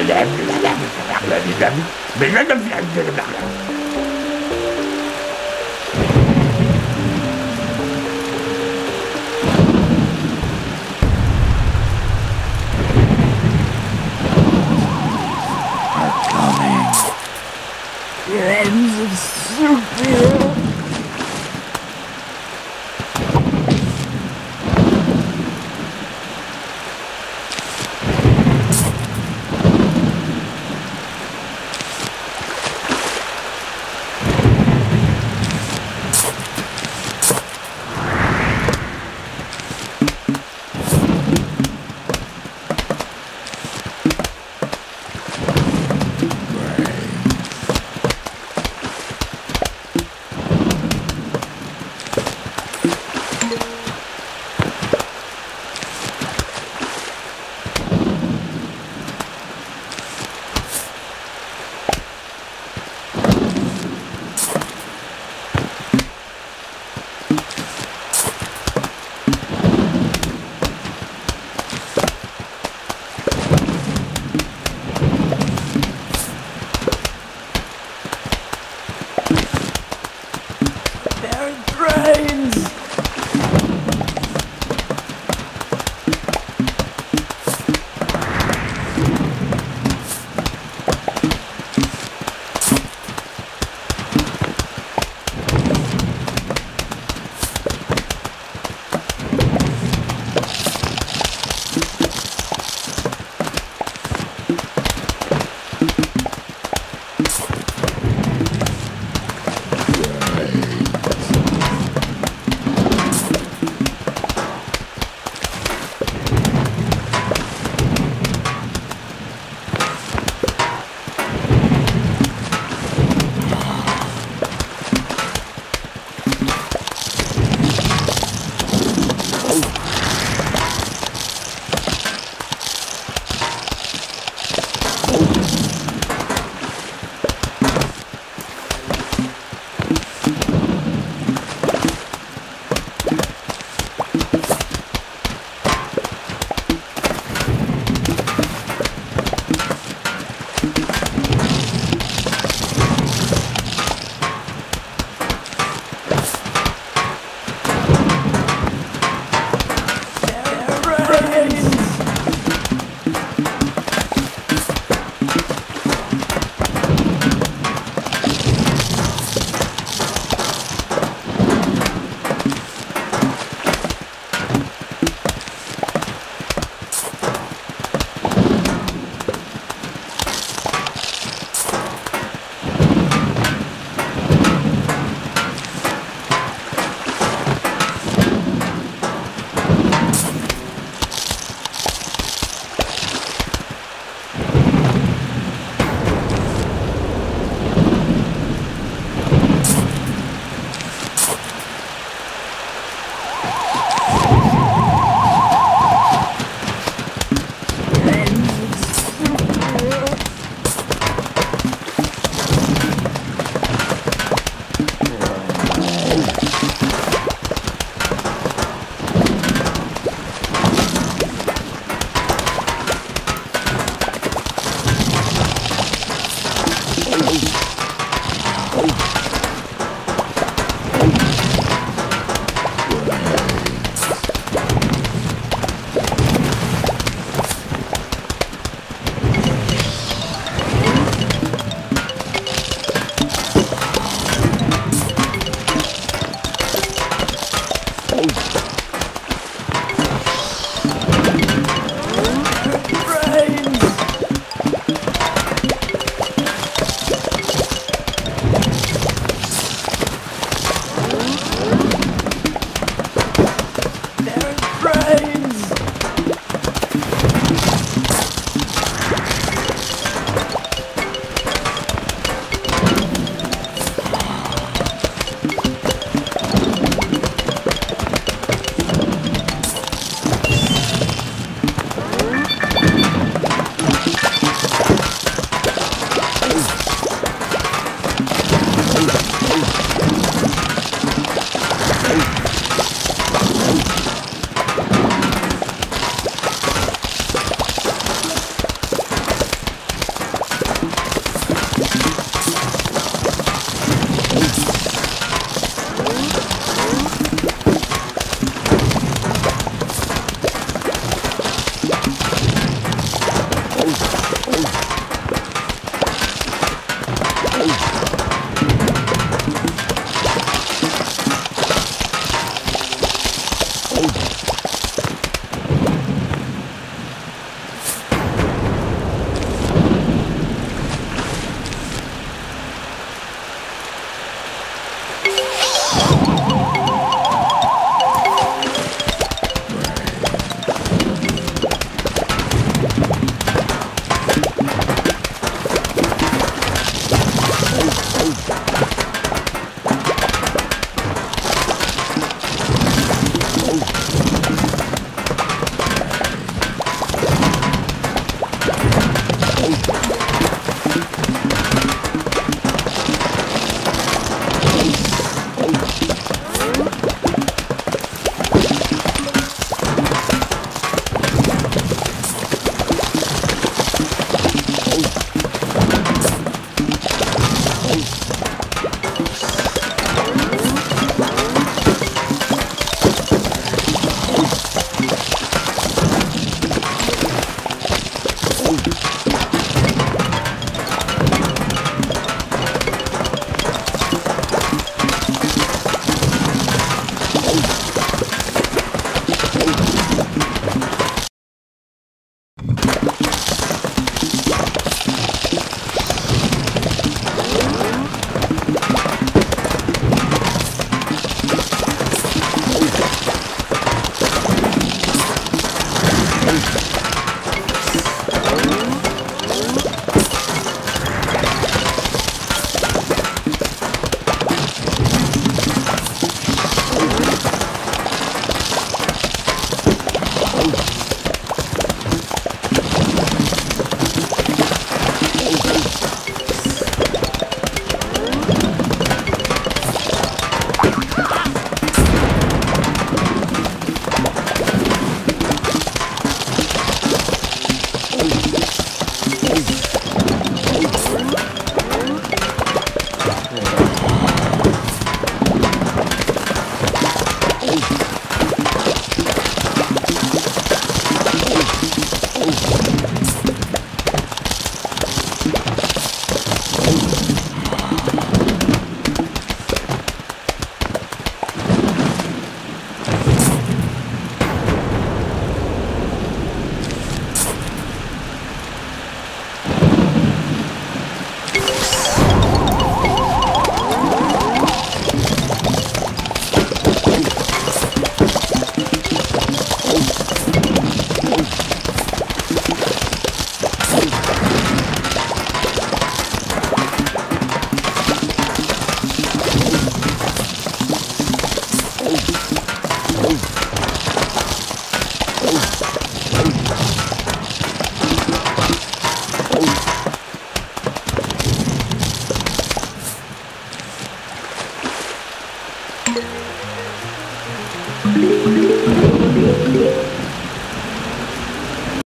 Bilang, bilang, bilang, bilang, bilang, bilang, bilang, Realms of superhero. Oh,